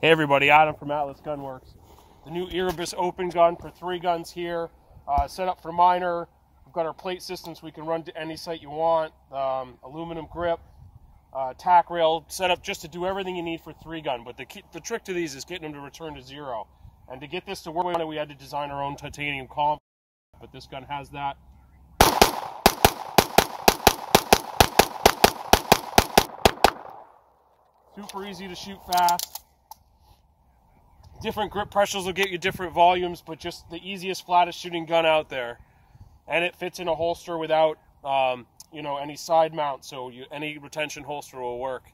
Hey everybody, Adam from Atlas Gunworks. The new Erebus open gun for three guns here, uh, set up for minor. We've got our plate systems we can run to any sight you want. Um, aluminum grip, uh, tack rail, set up just to do everything you need for three gun. But the, key, the trick to these is getting them to return to zero. And to get this to work, we had to design our own titanium comp. But this gun has that. Super easy to shoot fast different grip pressures will get you different volumes, but just the easiest, flattest shooting gun out there. And it fits in a holster without, um, you know, any side mount, so you, any retention holster will work.